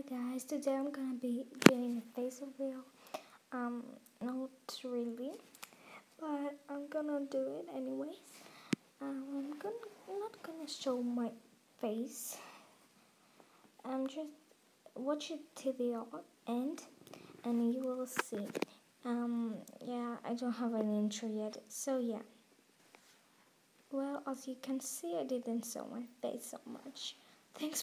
Hi guys, today I'm gonna be doing a face reveal. Um, not really, but I'm gonna do it anyways. Um, I'm gonna not gonna show my face. I'm just watch it till the end, and you will see. Um, yeah, I don't have an intro yet, so yeah. Well, as you can see, I didn't show my face so much. Thanks.